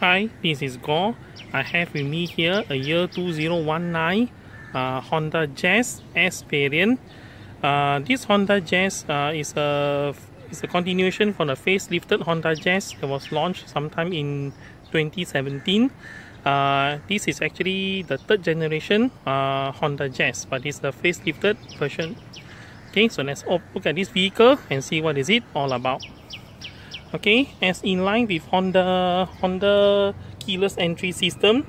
Hi, this is Goh. I have with me here a year 2019 uh, Honda Jazz S. Uh, this Honda Jazz uh, is a is a continuation from the facelifted Honda Jazz that was launched sometime in 2017. Uh, this is actually the third generation uh, Honda Jazz, but it's the facelifted version. Okay, so let's look at this vehicle and see what is it all about okay as in line with Honda Honda keyless entry system.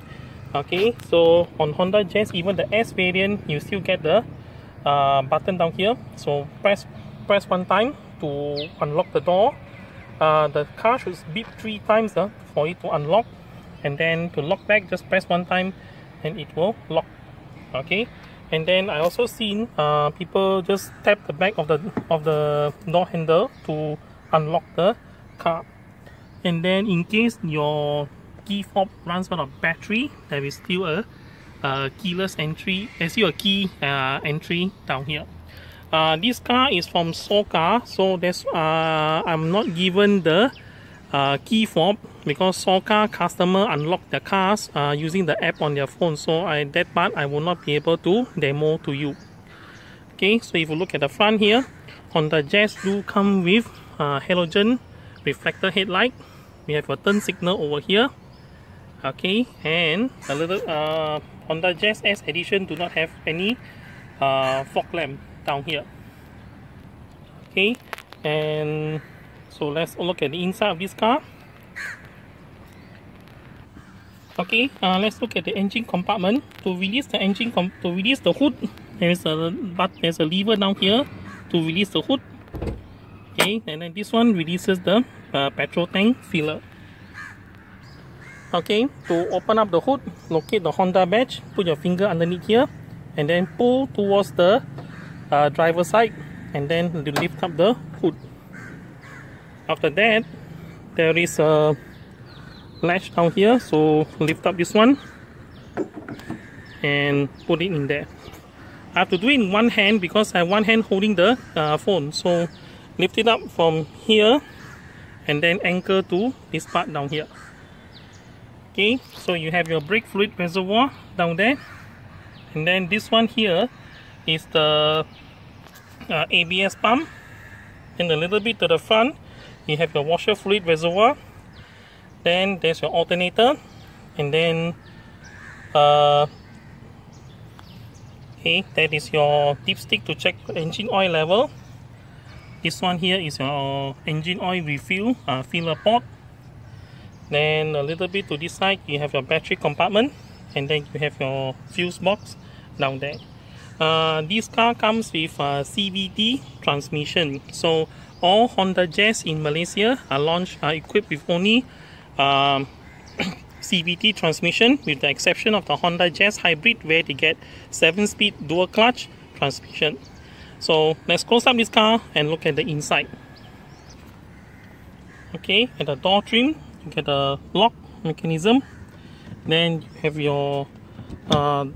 Okay so on Honda Jazz even the S variant you still get the uh, button down here. So press press one time to unlock the door. Uh, the car should beep three times uh, for it to unlock. And then to lock back just press one time and it will lock. Okay and then I also seen uh, people just tap the back of the of the door handle to unlock the car and then in case your key fob runs out of battery there is still a, a keyless entry there's still a key uh, entry down here. Uh, this car is from SOCAR so that's uh, I'm not given the uh, key fob because SOCAR customer unlock the cars uh, using the app on their phone. So I, that part I will not be able to demo to you. Okay so if you look at the front here Honda Jazz do come with uh, halogen reflector headlight. We have a turn signal over here. Okay and a little uh, Honda Jazz S edition do not have any uh, fog lamp down here. Okay and so let's look at the inside of this car. Okay uh, let's look at the engine compartment. To release the engine to release the hood there's a but there's a lever down here to release the hood okay and then this one releases the uh, petrol tank filler okay to open up the hood locate the Honda badge put your finger underneath here and then pull towards the uh, driver side and then lift up the hood. After that there is a latch down here so lift up this one and put it in there. I have to do it in one hand because I have one hand holding the uh, phone so lift it up from here and then anchor to this part down here. Okay so you have your brake fluid reservoir down there. And then this one here is the uh, ABS pump. And a little bit to the front you have your washer fluid reservoir. Then there's your alternator. And then uh, okay that is your dipstick to check engine oil level this one here is your engine oil refill uh, filler port. Then a little bit to this side you have your battery compartment and then you have your fuse box down there. Uh, this car comes with a CVT transmission. So all Honda Jazz in Malaysia are launched are equipped with only um, CVT transmission with the exception of the Honda Jazz Hybrid where they get 7 speed dual clutch transmission so let's close up this car and look at the inside. Okay, at the door trim, you get a lock mechanism. Then you have your uh,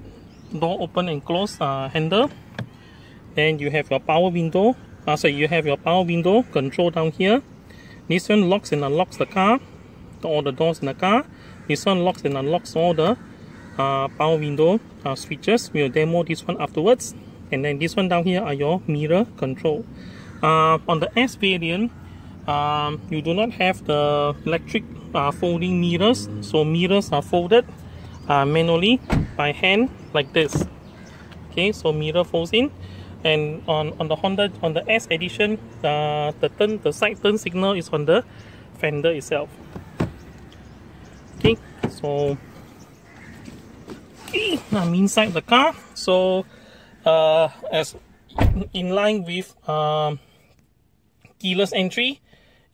door open and close uh, handle. Then you have your power window. Uh, you have your power window control down here. This one locks and unlocks the car, all the doors in the car. This one locks and unlocks all the uh, power window uh, switches. We'll demo this one afterwards and then this one down here are your mirror control. Uh, on the S variant um, you do not have the electric uh, folding mirrors. So mirrors are folded uh, manually by hand like this. Okay so mirror folds in. And on, on the Honda on the S edition uh, the turn the side turn signal is on the fender itself. Okay so I'm inside the car. So uh, as in line with um, keyless entry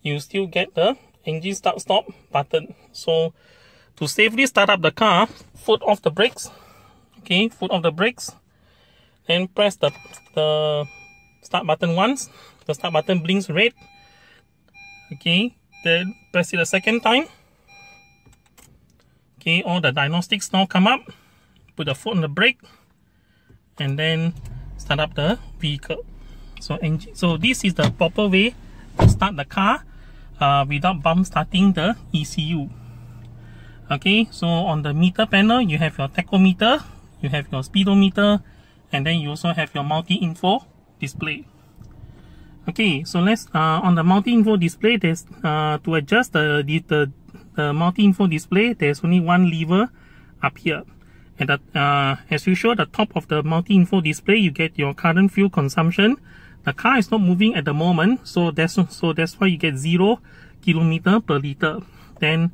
you still get the engine start stop button. So to safely start up the car foot off the brakes. Okay foot off the brakes. Then press the, the start button once. The start button blinks red. Okay then press it a second time. Okay all the diagnostics now come up. Put the foot on the brake and then start up the vehicle so engine so this is the proper way to start the car uh, without bump starting the ECU Okay, so on the meter panel, you have your tachometer, you have your speedometer, and then you also have your multi-info display. Okay, so let's uh, on the multi-info display, there's uh, to adjust the the, the, multi-info display, there's only one lever up here. And the, uh, as usual, the top of the multi-info display, you get your current fuel consumption. The car is not moving at the moment, so that's so that's why you get zero kilometer per liter. Then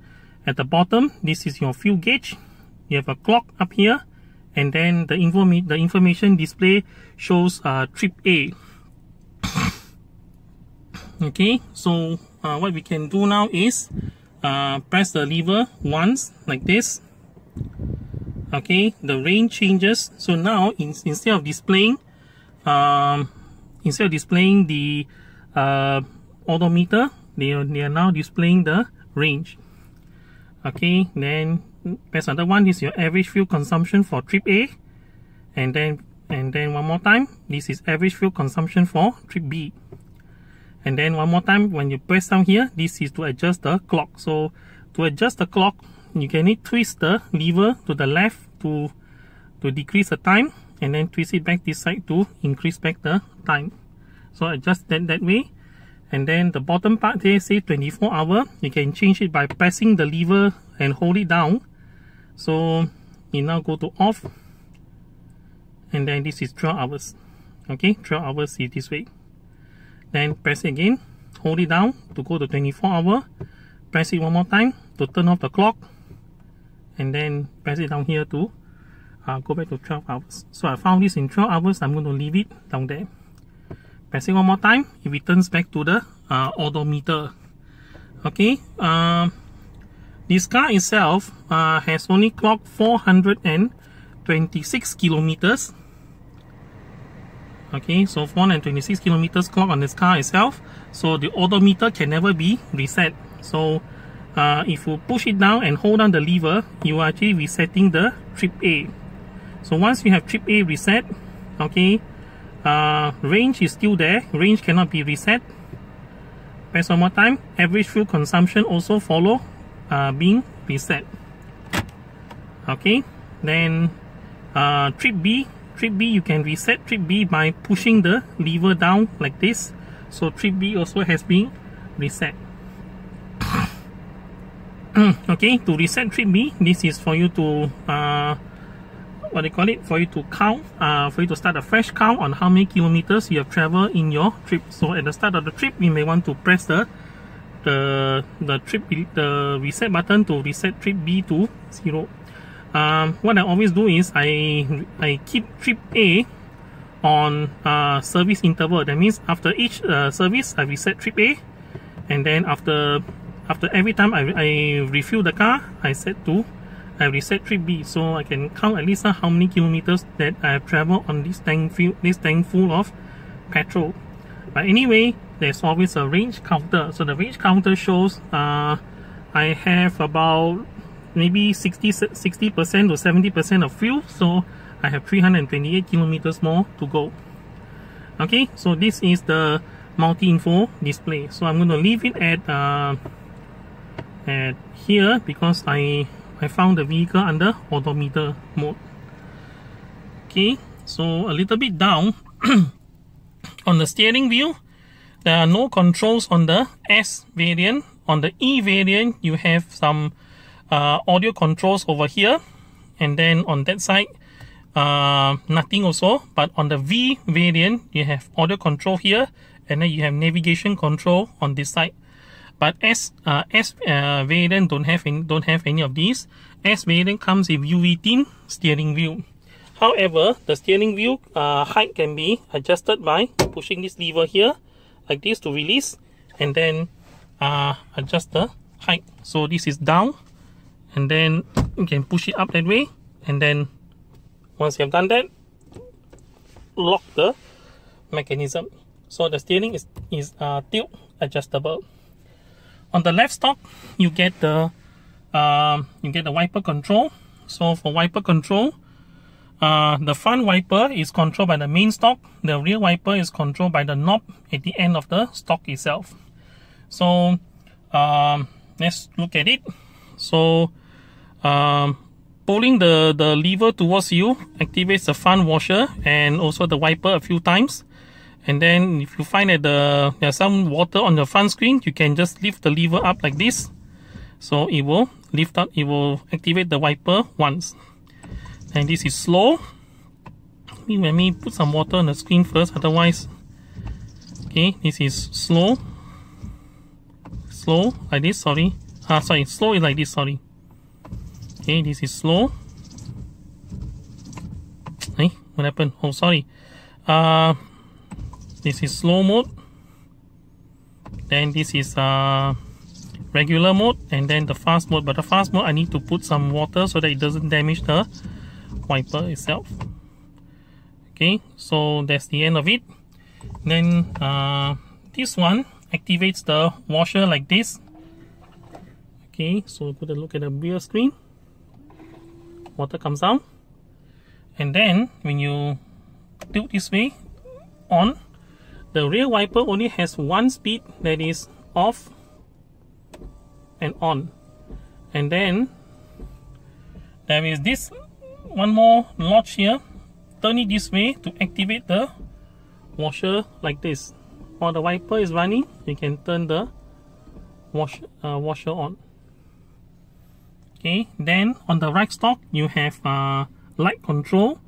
at the bottom, this is your fuel gauge. You have a clock up here, and then the info the information display shows uh, trip A. okay, so uh, what we can do now is uh, press the lever once like this. Okay, the range changes. So now in, instead of displaying, um, instead of displaying the uh, odometer, they are, they are now displaying the range. Okay then press another one. This is your average fuel consumption for trip A. And then and then one more time. This is average fuel consumption for trip B. And then one more time. When you press down here this is to adjust the clock. So to adjust the clock you can twist the lever to the left to to decrease the time and then twist it back this side to increase back the time. So adjust that that way. And then the bottom part there say 24 hour you can change it by pressing the lever and hold it down. So you now go to off. And then this is 12 hours. Okay 12 hours is this way. Then press again. Hold it down to go to 24 hour. Press it one more time to turn off the clock and then press it down here to uh, go back to 12 hours. So I found this in 12 hours I'm going to leave it down there. Pressing one more time. It returns back to the uh, odometer. Okay um, this car itself uh, has only clocked 426 kilometers. Okay so 426 kilometers clock on this car itself. So the odometer can never be reset. So uh, if you push it down and hold on the lever you are actually resetting the trip A. So once you have trip A reset okay uh, range is still there. Range cannot be reset. Press one more time. Average fuel consumption also follow uh, being reset. Okay then uh, trip B. Trip B you can reset trip B by pushing the lever down like this. So trip B also has been reset okay to reset trip B this is for you to uh, what do they call it? For you to count uh, for you to start a fresh count on how many kilometers you have traveled in your trip. So at the start of the trip you may want to press the the the trip the reset button to reset trip B to zero. Um, what I always do is I I keep trip A on uh, service interval. That means after each uh, service I reset trip A and then after after every time I, I refuel the car I set to I reset trip B so I can count at least how many kilometers that I have traveled on this tank fuel, this tank full of petrol. But anyway, there's always a range counter. So the range counter shows uh, I have about maybe 60 percent to 70% of fuel. So I have 328 kilometers more to go. Okay, so this is the multi-info display. So I'm going to leave it at uh, at here because I I found the vehicle under odometer mode. Okay, so a little bit down on the steering wheel, there are no controls on the S variant. On the E variant, you have some uh, audio controls over here, and then on that side, uh, nothing also. But on the V variant, you have audio control here, and then you have navigation control on this side. But S uh, S uh, variant don't have any, don't have any of these. S variant comes with UV steering wheel. However, the steering wheel uh, height can be adjusted by pushing this lever here like this to release and then uh, adjust the height. So this is down and then you can push it up that way and then once you have done that, lock the mechanism. So the steering is, is uh, tilt adjustable. On the left stock you get the uh, you get the wiper control. So for wiper control, uh, the front wiper is controlled by the main stock. The rear wiper is controlled by the knob at the end of the stock itself. So um, let's look at it. So um, pulling the, the lever towards you activates the front washer and also the wiper a few times. And then if you find that the, there's some water on the front screen, you can just lift the lever up like this. So it will lift up, it will activate the wiper once. And this is slow. Let me put some water on the screen first, otherwise, okay, this is slow. Slow, like this, sorry. Ah, sorry, slow is like this, sorry. Okay, this is slow. Hey, what happened? Oh, sorry. Uh, this is slow mode. Then this is uh, regular mode and then the fast mode. But the fast mode, I need to put some water so that it doesn't damage the wiper itself. Okay, so that's the end of it. Then uh, this one activates the washer like this. Okay, so put a look at the rear screen water comes out and then when you tilt this way on the rear wiper only has one speed that is off and on. And then there is this one more notch here. Turn it this way to activate the washer like this. While the wiper is running you can turn the wash, uh, washer on. Okay then on the right stock you have uh, light control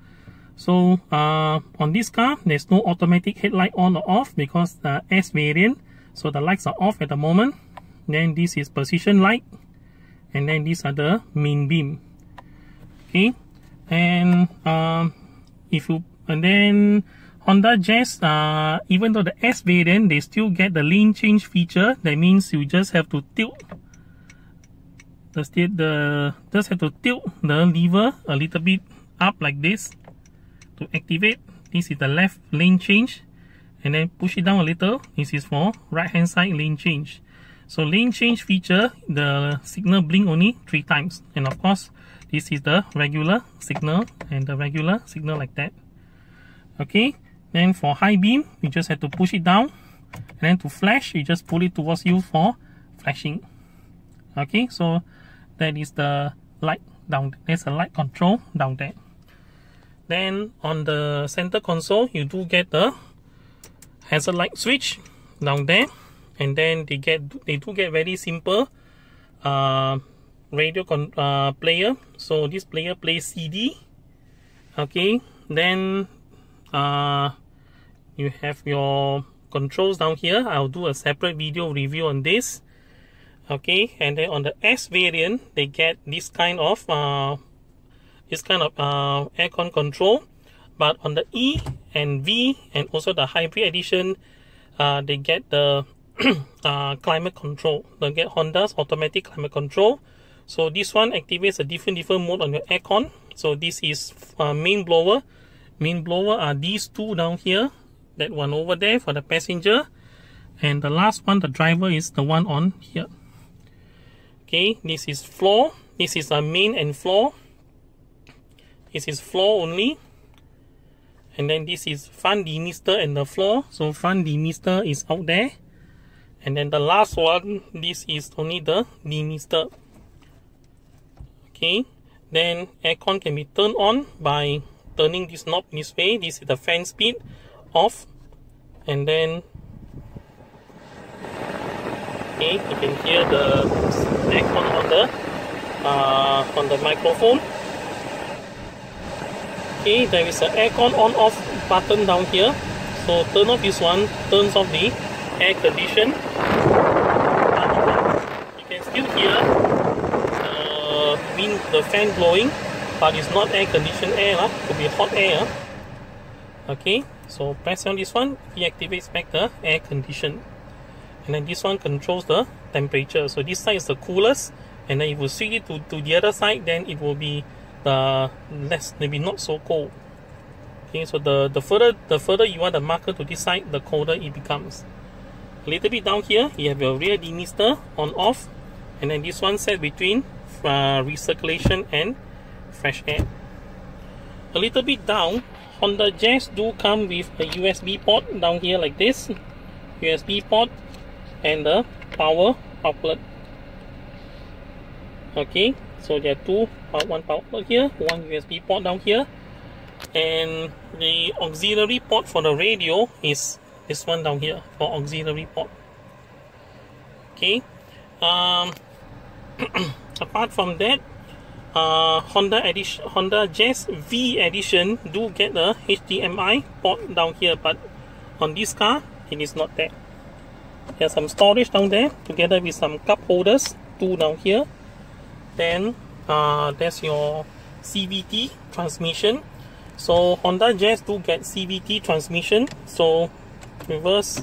so uh, on this car there's no automatic headlight on or off because the S variant. So the lights are off at the moment. Then this is position light. And then these are the main beam. Okay. And um, if you and then Honda Jazz uh, even though the S variant they still get the lane change feature. That means you just have to tilt the the just have to tilt the lever a little bit up like this to activate. This is the left lane change. And then push it down a little. This is for right hand side lane change. So lane change feature the signal blink only three times. And of course this is the regular signal and the regular signal like that. Okay. Then for high beam you just have to push it down. And then to flash you just pull it towards you for flashing. Okay. So that is the light down there's a light control down there then on the center console you do get the hazard light switch down there. And then they get they do get very simple uh, radio con uh, player. So this player plays CD okay. Then uh, you have your controls down here. I'll do a separate video review on this. Okay. And then on the S variant they get this kind of uh, this kind of uh, aircon control but on the E and V and also the hybrid edition uh, they get the uh, climate control. They get Honda's automatic climate control. So this one activates a different different mode on your aircon. So this is uh, main blower. Main blower are these two down here that one over there for the passenger. And the last one the driver is the one on here. Okay this is floor. This is a main and floor this is floor only. And then this is front demister and the floor. So front demister is out there. And then the last one this is only the demister. Okay. Then aircon can be turned on by turning this knob this way. This is the fan speed off. And then okay you can hear the aircon on the uh, on the microphone okay there is an aircon on off button down here. So turn off this one turns off the air condition. You can still hear uh, the wind the fan blowing but it's not air conditioned air lah. it could be hot air ah. okay so press on this one it activates back the air condition. And then this one controls the temperature. So this side is the coolest and then if you switch it to, to the other side then it will be the less maybe not so cold. Okay so the the further the further you want the marker to this side the colder it becomes. A little bit down here you have your rear demister on off and then this one set between uh, recirculation and fresh air. A little bit down Honda Jazz do come with a USB port down here like this. USB port and the power outlet. Okay so there are two one power plug here one USB port down here. And the auxiliary port for the radio is this one down here for auxiliary port. Okay um, apart from that uh, Honda edition Honda Jazz V edition do get a HDMI port down here but on this car it is not there there's some storage down there together with some cup holders two down here then uh, there's your CVT transmission. So Honda Jazz do get CVT transmission. So reverse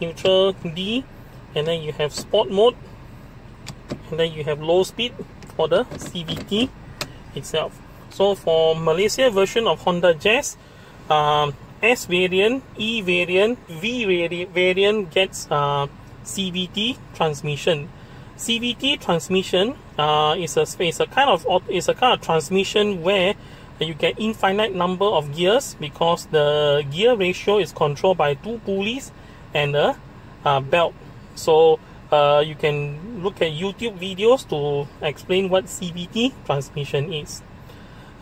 neutral D and then you have sport mode. And then you have low speed for the CVT itself. So for Malaysia version of Honda Jazz um, S variant, E variant, V variant gets uh, CVT transmission. CVT transmission uh, is a a kind of is a kind of transmission where you get infinite number of gears because the gear ratio is controlled by two pulleys and a uh, belt. So uh, you can look at YouTube videos to explain what CVT transmission is.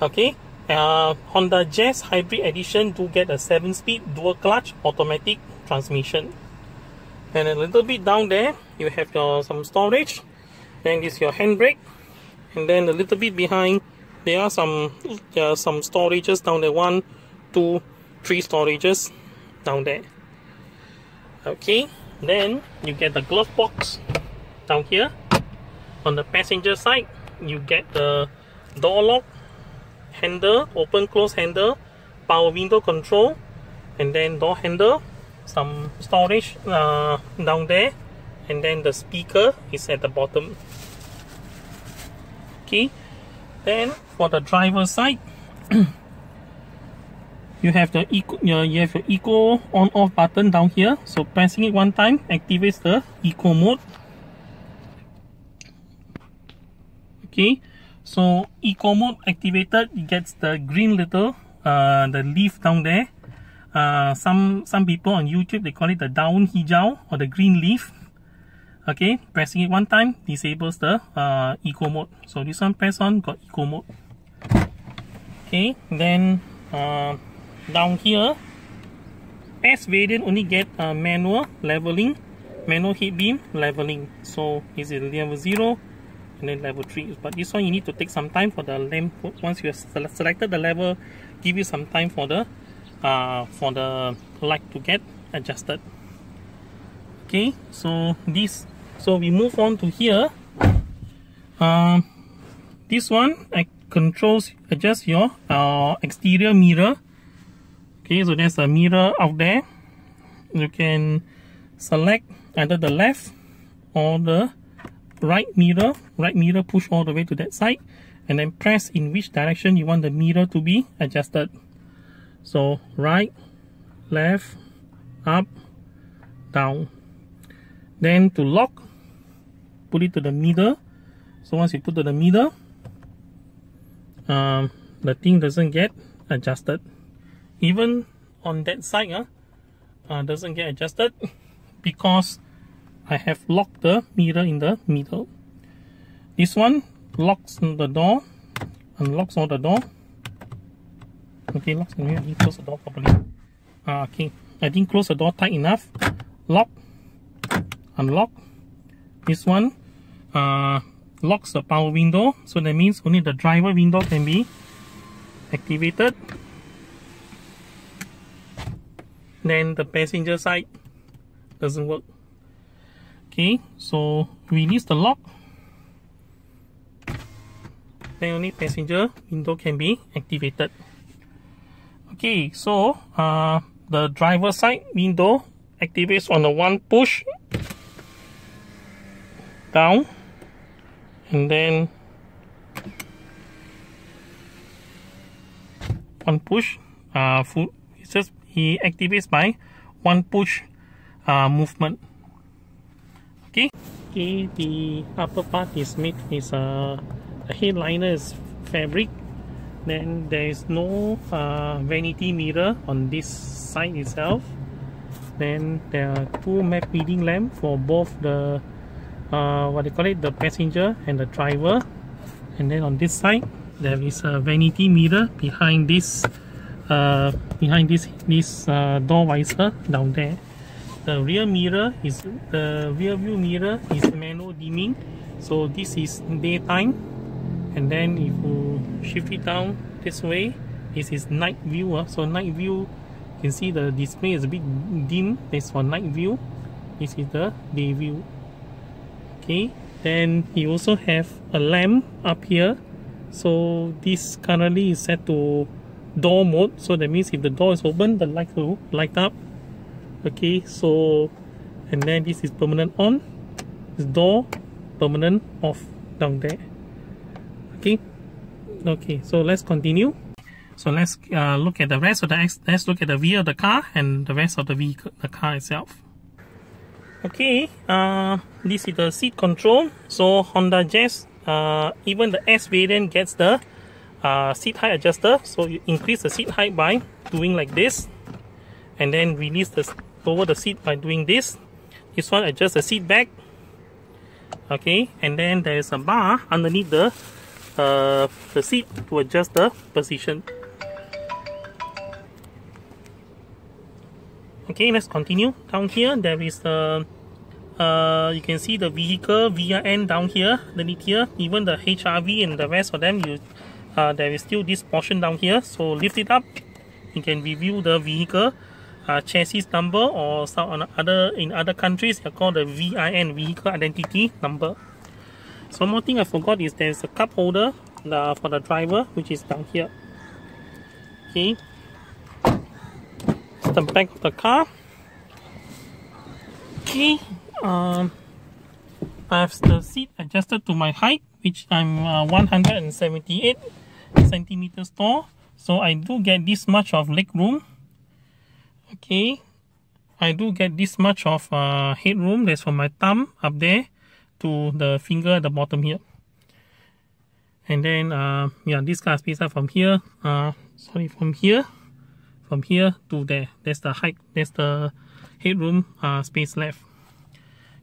Okay, uh, Honda Jazz Hybrid Edition do get a 7-speed dual clutch automatic transmission. And a little bit down there, you have your some storage. Then is your handbrake. And then a little bit behind, there are some there are some storages down there. One, two, three storages down there. Okay, then you get the glove box down here. On the passenger side, you get the door lock handle, open close handle, power window control, and then door handle, some storage uh, down there, and then the speaker is at the bottom. Okay, then for the driver side, you have the eco, uh, you have your eco on off button down here. So pressing it one time activates the eco mode. Okay, so eco mode activated, it gets the green little uh, the leaf down there. Uh, some some people on YouTube they call it the daun hijau or the green leaf. Okay, pressing it one time disables the uh, eco mode. So this one press on got eco mode. Okay, then uh, down here, S variant only get uh, manual leveling, manual heat beam leveling. So is it level zero? and then level 3 but this one you need to take some time for the lamp once you have selected the level give you some time for the uh, for the light to get adjusted okay so this so we move on to here um, this one I controls adjust your uh, exterior mirror okay so there's a mirror out there you can select either the left or the right mirror, right mirror push all the way to that side and then press in which direction you want the mirror to be adjusted. So right, left, up, down. Then to lock, put it to the middle. So once you put to the middle, um, the thing doesn't get adjusted. Even on that side, uh, uh, doesn't get adjusted because I have locked the mirror in the middle. This one locks the door, unlocks all the door. Okay, locks the mirror, close the door properly. Uh, okay, I didn't close the door tight enough. Lock, unlock. This one uh, locks the power window, so that means only the driver window can be activated. Then the passenger side doesn't work. Okay so release the lock. Then only passenger window can be activated. Okay so uh, the driver side window activates on the one push down and then one push uh, full, it's just he activates by one push uh, movement. Okay? Okay the upper part is made with uh, the headliner is fabric. Then there is no uh, vanity mirror on this side itself. Then there are two map reading lamp for both the uh, what they call it the passenger and the driver. And then on this side there is a vanity mirror behind this uh, behind this this uh, door visor down there. The rear mirror is the rear view mirror is manual dimming. So this is daytime. And then if you shift it down this way this is night view uh, so night view you can see the display is a bit dim. That's for night view this is the day view okay then you also have a lamp up here. So this currently is set to door mode. So that means if the door is open the light will light up. Okay so and then this is permanent on. This door permanent off down there. Okay okay so let's continue. So let's uh, look at the rest. Of the let's look at the rear of the car and the rest of the vehicle the car itself okay uh, this is the seat control. So Honda Jazz uh, even the S variant gets the uh, seat height adjuster. So you increase the seat height by doing like this. And then release the lower the seat by doing this. This one adjusts the seat back. Okay and then there is a bar underneath the uh, the seat to adjust the position okay let's continue. Down here there is the uh, you can see the vehicle VIN down here underneath here. Even the HRV and the rest of them you uh, there is still this portion down here. So lift it up. You can review the vehicle uh, chassis number or some other in other countries they called the VIN vehicle identity number. So one more thing I forgot is there's a cup holder uh, for the driver which is down here. Okay the back of the car. Okay um, I have the seat adjusted to my height which I'm uh, 178 centimeters tall. So I do get this much of leg room. Okay I do get this much of uh, headroom that's from my thumb up there to the finger at the bottom here. And then uh, yeah this car space from here uh, sorry from here from here to there that's the height that's the headroom uh, space left.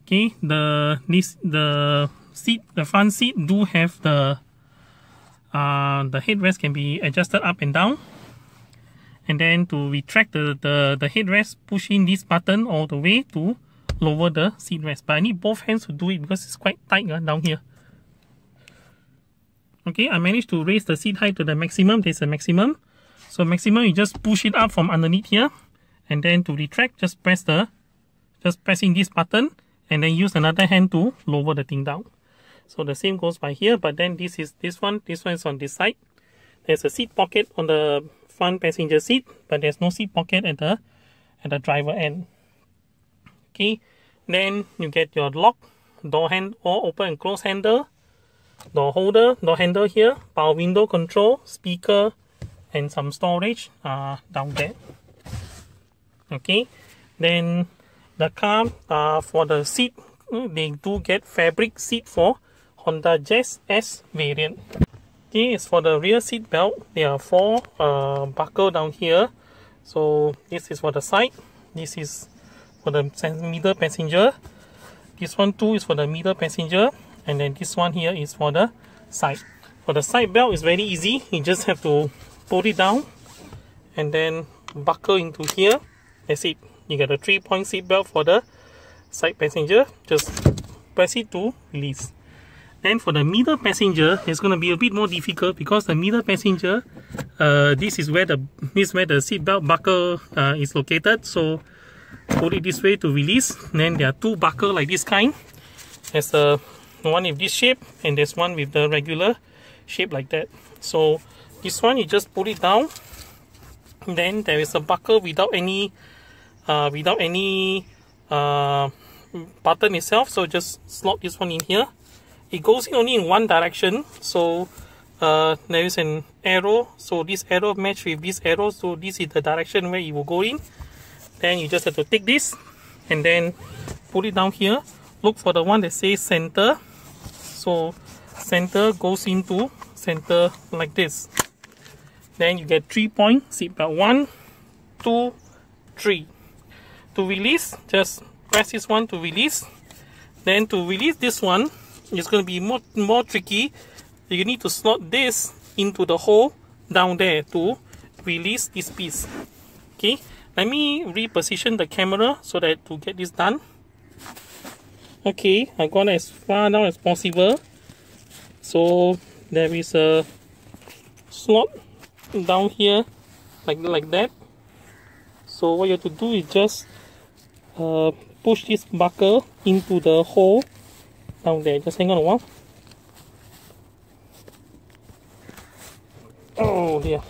Okay the this the seat the front seat do have the uh, the headrest can be adjusted up and down. And then to retract the, the, the headrest push in this button all the way to lower the seat rest but I need both hands to do it because it's quite tight uh, down here. Okay I managed to raise the seat height to the maximum. There's a maximum so maximum you just push it up from underneath here and then to retract just press the just pressing this button and then use another hand to lower the thing down. So the same goes by here but then this is this one this one is on this side. There's a seat pocket on the front passenger seat but there's no seat pocket at the at the driver end. Okay then you get your lock door hand or open and close handle door holder door handle here power window control speaker and some storage uh, down there. Okay. Then the car uh, for the seat they do get fabric seat for Honda Jazz S variant. Okay as for the rear seat belt. There are four uh, buckle down here. So this is for the side. This is for the middle passenger. This one too is for the middle passenger. And then this one here is for the side. For the side belt is very easy. You just have to pull it down and then buckle into here. That's it. You get a three point seat belt for the side passenger. Just press it to release. Then for the middle passenger it's going to be a bit more difficult because the middle passenger uh, this is where the this is where the seat belt buckle uh, is located. So put it this way to release. Then there are two buckle like this kind. There's a one with this shape and there's one with the regular shape like that. So this one you just put it down. Then there is a buckle without any uh, without any uh, button itself. So just slot this one in here. It goes in only in one direction. So uh, there is an arrow. So this arrow match with this arrow. So this is the direction where it will go in. Then you just have to take this and then put it down here. Look for the one that says center. So center goes into center like this then you get three point seatbelt one two three. To release just press this one to release. Then to release this one it's going to be more more tricky. You need to slot this into the hole down there to release this piece. Okay let me reposition the camera so that to get this done. Okay I got as far down as possible. So there is a slot down here like like that. So what you have to do is just uh, push this buckle into the hole down there. Just hang on a while. Oh yeah.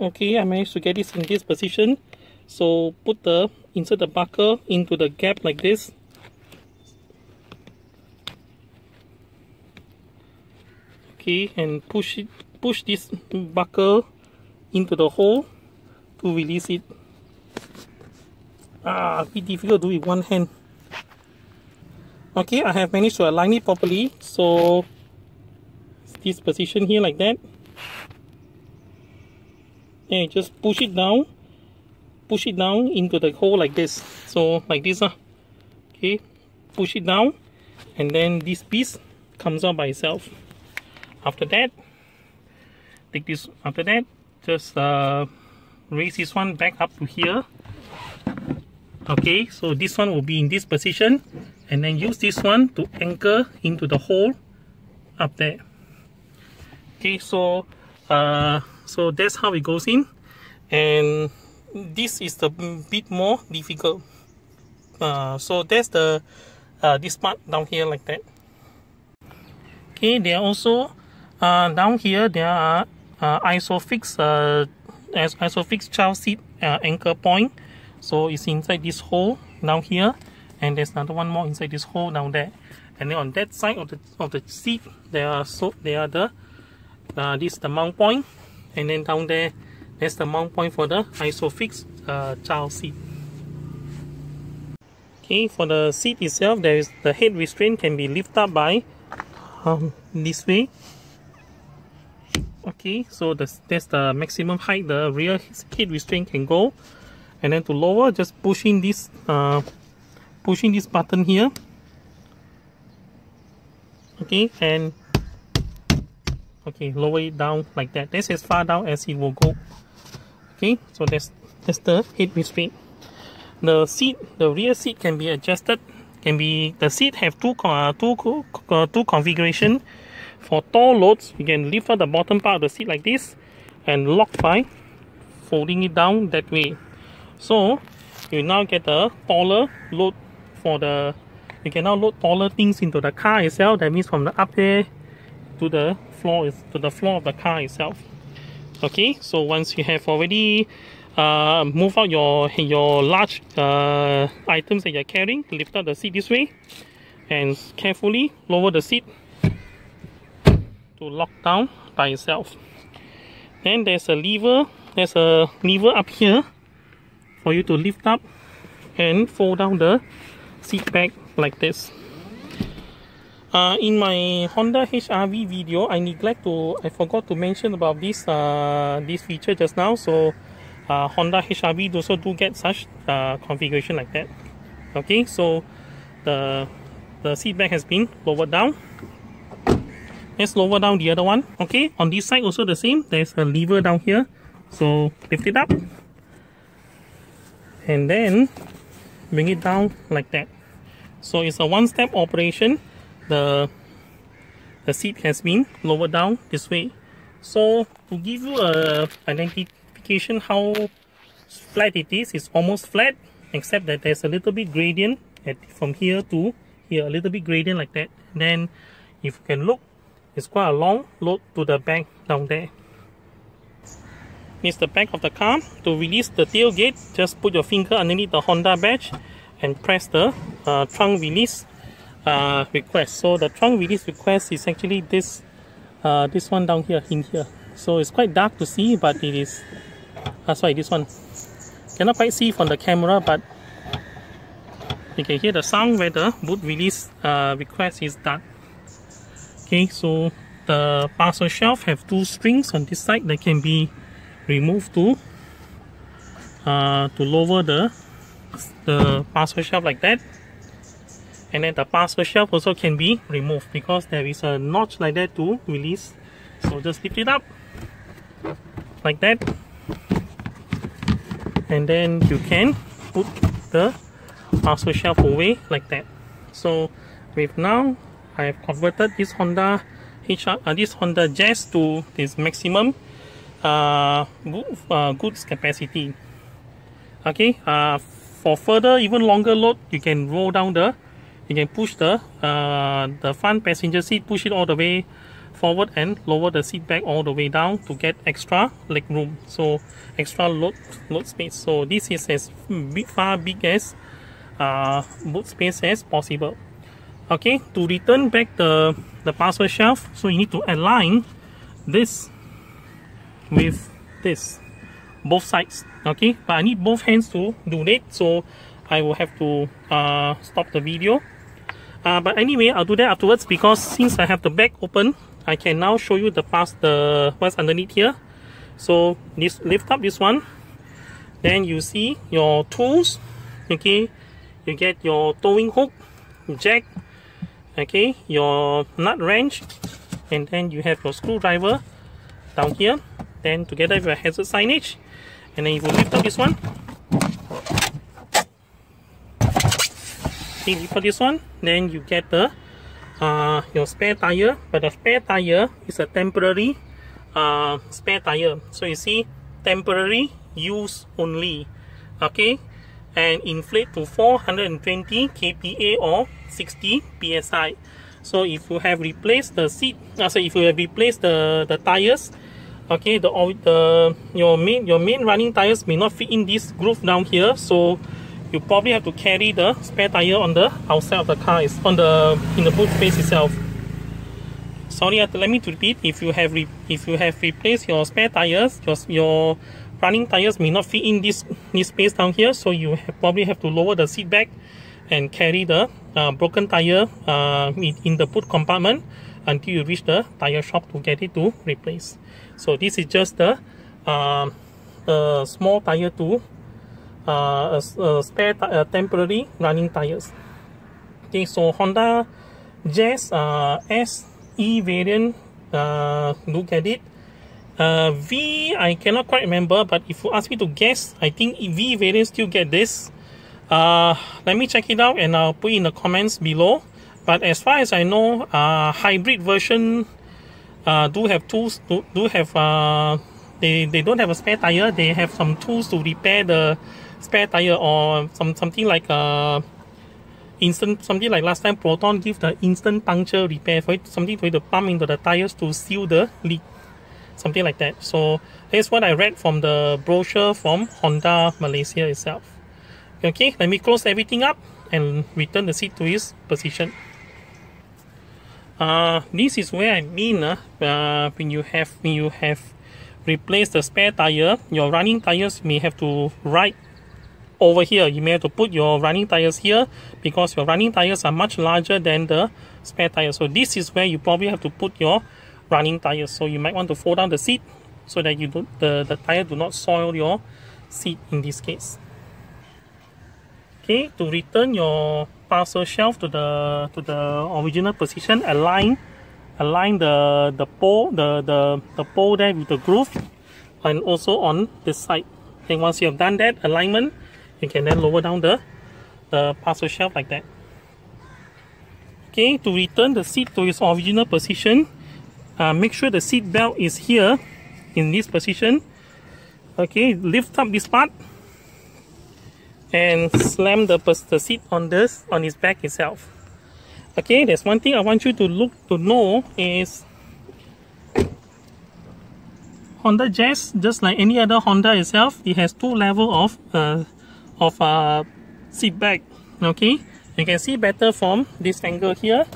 Okay I managed to get this in this position. So put the insert the buckle into the gap like this. Okay and push it push this buckle into the hole to release it. Ah bit difficult to do with one hand. Okay I have managed to align it properly so this position here like that. And just push it down push it down into the hole like this. So like this uh, okay push it down and then this piece comes out by itself. After that take this after that. Just uh, raise this one back up to here. Okay so this one will be in this position. And then use this one to anchor into the hole up there. Okay so uh, so that's how it goes in. And this is the bit more difficult. Uh, so that's the uh, this part down here like that. Okay there are also uh, down here there are uh, isofix uh, isofix child seat uh, anchor point. So it's inside this hole down here and there's another one more inside this hole down there. And then on that side of the of the seat there are so there are the uh, this the mount point. And then down there that's the mount point for the isofix uh, child seat. Okay for the seat itself there is the head restraint can be lifted up by um, this way okay so that's, that's the maximum height the rear head restraint can go. And then to lower just pushing this uh, pushing this button here. Okay and okay lower it down like that. That's as far down as it will go. Okay so that's that's the head restraint. The seat the rear seat can be adjusted. Can be the seat have two uh, two uh, two configuration for tall loads you can lift up the bottom part of the seat like this and lock by folding it down that way. So you now get a taller load for the you can now load taller things into the car itself. That means from the up there to the floor is to the floor of the car itself. Okay so once you have already uh, move out your your large uh, items that you're carrying lift up the seat this way and carefully lower the seat to lock down by itself then there's a lever there's a lever up here for you to lift up and fold down the seat back like this uh, in my Honda HRV video, I neglect to, I forgot to mention about this uh, this feature just now. So uh, Honda HRV also do get such uh, configuration like that. Okay, so the the seat back has been lowered down. Let's lower down the other one. Okay, on this side also the same. There's a lever down here. So lift it up. And then bring it down like that. So it's a one-step operation the the seat has been lowered down this way so to give you a identification how flat it is it's almost flat except that there's a little bit gradient at, from here to here a little bit gradient like that then if you can look it's quite a long load to the back down there It's the back of the car to release the tailgate just put your finger underneath the Honda badge and press the uh, trunk release uh, request. So the trunk release request is actually this uh, this one down here in here. So it's quite dark to see, but it is. Uh, sorry, this one cannot quite see from the camera, but you can hear the sound where the boot release uh, request is done. Okay, so the parcel shelf have two strings on this side that can be removed to uh, to lower the the parcel shelf like that. And then the parcel shelf also can be removed because there is a notch like that to release. So just lift it up like that. And then you can put the parcel shelf away like that. So with now I have converted this Honda HR, uh, this Honda Jazz to this maximum uh, uh, goods capacity. Okay uh, for further even longer load you can roll down the you can push the uh, the front passenger seat push it all the way forward and lower the seat back all the way down to get extra leg room. So extra load load space. So this is as big, far big as uh, boot space as possible okay to return back the the parcel shelf so you need to align this with this both sides okay? But I need both hands to do that so I will have to uh, stop the video. Uh, but anyway I'll do that afterwards because since I have the back open I can now show you the past the what's underneath here. So this lift up this one. Then you see your tools okay? You get your towing hook jack okay your nut wrench and then you have your screwdriver down here. Then together with your hazard signage and then you will lift up this one. Okay lift up this one. Then you get the uh, your spare tire but the spare tire is a temporary uh, spare tire. So you see temporary use only. Okay and inflate to 420 kPa or 60 psi so if you have replaced the seat uh, so if you have replaced the the tires okay the the your main your main running tires may not fit in this groove down here. So you probably have to carry the spare tire on the outside of the car is on the in the boot space itself. Sorry let me repeat. If you have if you have replaced your spare tires your your running tires may not fit in this this space down here so you have, probably have to lower the seat back and carry the uh, broken tire uh, in, the boot compartment until you reach the tire shop to get it to replace. So this is just the uh, small tire to uh, a, a spare temporary running tires. Okay so Honda Jazz uh, SE variant uh, look at it uh, V, I cannot quite remember, but if you ask me to guess, I think V variant still get this. Uh, let me check it out and I'll put in the comments below. But as far as I know, uh, hybrid version uh, do have tools, do, do have, uh, they, they don't have a spare tire, they have some tools to repair the spare tire or some something like uh, instant something like last time Proton give the instant puncture repair for it, something for it to pump into the tires to seal the leak something like that. So here's what I read from the brochure from Honda Malaysia itself. Okay, let me close everything up and return the seat to its position. Uh, this is where I mean uh, uh, when you have when you have replaced the spare tire, your running tires may have to ride over here. You may have to put your running tires here because your running tires are much larger than the spare tire. So this is where you probably have to put your running tires. So you might want to fold down the seat so that you don't the, the tire do not soil your seat in this case. Okay to return your parcel shelf to the to the original position align align the the pole the the the pole there with the groove and also on this side. And once you have done that alignment you can then lower down the the parcel shelf like that. Okay to return the seat to its original position uh, make sure the seat belt is here in this position. Okay lift up this part and slam the, the seat on this on its back itself. Okay there's one thing I want you to look to know is Honda Jazz just like any other Honda itself it has two level of uh, of uh, seat back. Okay you can see better from this angle here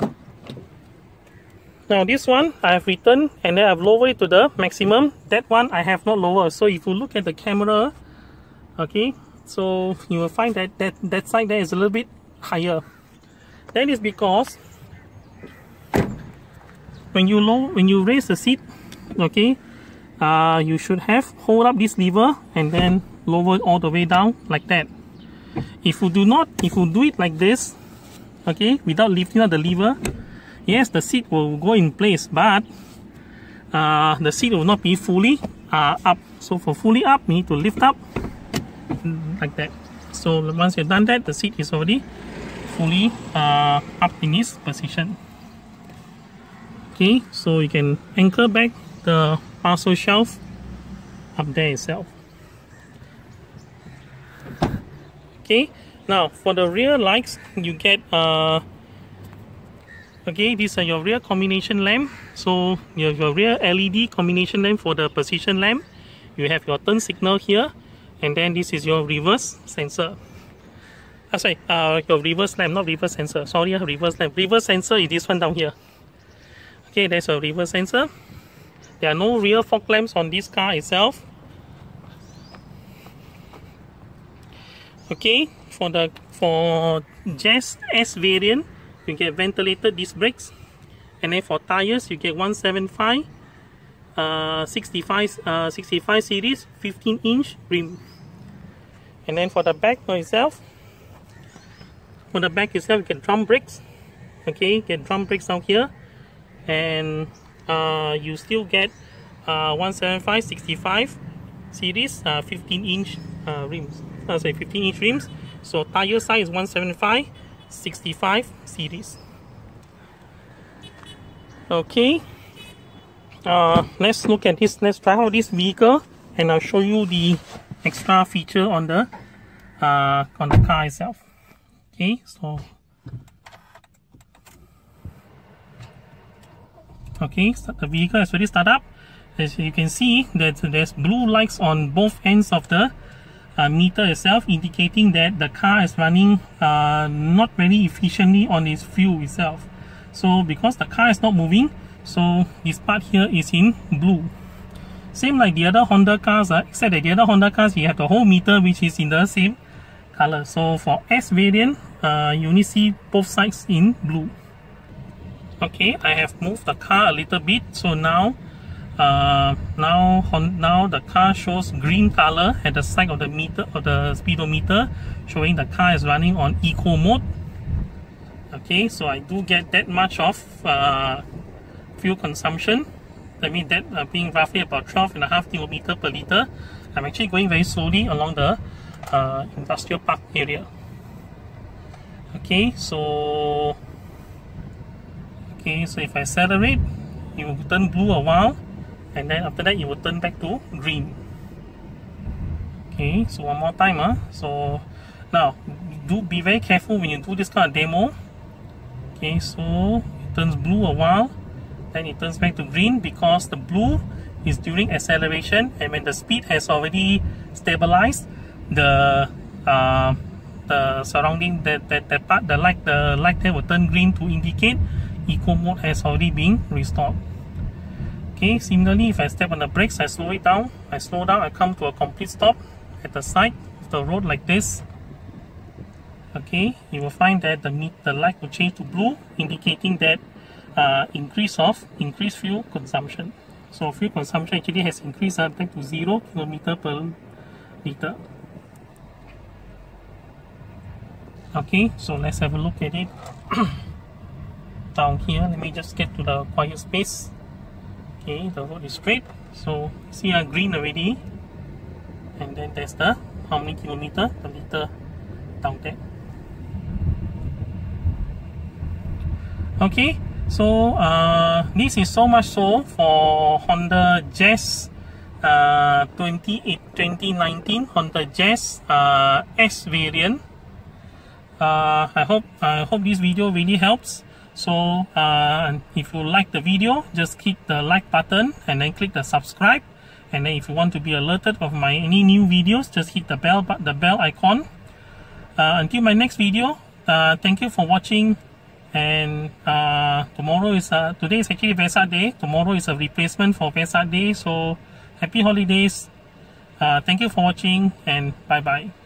now this one I have written and then I've lowered it to the maximum. That one I have not lowered. So if you look at the camera, okay, so you will find that that, that side there is a little bit higher. That is because when you low when you raise the seat, okay, uh, you should have hold up this lever and then lower it all the way down like that. If you do not, if you do it like this, okay without lifting up the lever yes the seat will go in place but uh, the seat will not be fully uh, up. So for fully up we need to lift up like that. So once you've done that the seat is already fully uh, up in its position. Okay so you can anchor back the parcel shelf up there itself. Okay now for the rear lights you get uh okay these are your rear combination lamp. So you have your rear LED combination lamp for the position lamp. You have your turn signal here. And then this is your reverse sensor. Uh, sorry uh, your reverse lamp not reverse sensor. Sorry uh, reverse lamp. Reverse sensor is this one down here. Okay there's a reverse sensor. There are no rear fog lamps on this car itself. Okay for the for Jazz S variant you get ventilated disc brakes. And then for tires you get 175 uh, 65 uh, 65 series 15 inch rim. And then for the back itself for the back itself you get drum brakes. Okay get drum brakes down here. And uh, you still get uh, 175 65 series uh, 15 inch uh, rims. Uh, sorry 15 inch rims. So tire size is 175 65 series. Okay. Uh, let's look at this. Let's try out this vehicle and I'll show you the extra feature on the uh, on the car itself. Okay so. Okay so the vehicle is already start up. As you can see that there's blue lights on both ends of the uh, meter itself indicating that the car is running uh, not very efficiently on its fuel itself. So because the car is not moving so this part here is in blue. Same like the other Honda cars uh, except that the other Honda cars you have the whole meter which is in the same color. So for S variant uh, you only see both sides in blue. Okay I have moved the car a little bit so now uh, now now the car shows green color at the side of the meter of the speedometer showing the car is running on eco mode. Okay so I do get that much of uh, fuel consumption. That means that uh, being roughly about 12 and a half kilometer per liter I'm actually going very slowly along the uh, industrial park area. Okay so okay so if I accelerate it will turn blue a while and then after that it will turn back to green. Okay so one more time huh? so now do be very careful when you do this kind of demo. Okay so it turns blue a while. Then it turns back to green because the blue is during acceleration. And when the speed has already stabilized the uh, the surrounding that, that, that part the light the light there will turn green to indicate eco mode has already been restored okay similarly if I step on the brakes I slow it down. I slow down I come to a complete stop at the side of the road like this. Okay you will find that the the light will change to blue indicating that uh, increase of increased fuel consumption. So fuel consumption actually has increased uh, back to 0 kilometer per liter. Okay so let's have a look at it. Down here let me just get to the quiet space okay the road is straight. So see a green already. And then there's the how many kilometer? Per liter down there. Okay so uh, this is so much so for Honda Jazz uh, 28, 2019 Honda Jazz uh, S variant. Uh, I hope I hope this video really helps so uh, if you like the video, just click the like button and then click the subscribe. And then if you want to be alerted of my any new videos, just hit the bell the bell icon. Uh, until my next video, uh, thank you for watching. And uh, tomorrow is uh, today is actually Vesak Day. Tomorrow is a replacement for Vesak Day. So happy holidays. Uh, thank you for watching and bye bye.